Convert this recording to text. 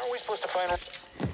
How are we supposed to find... her?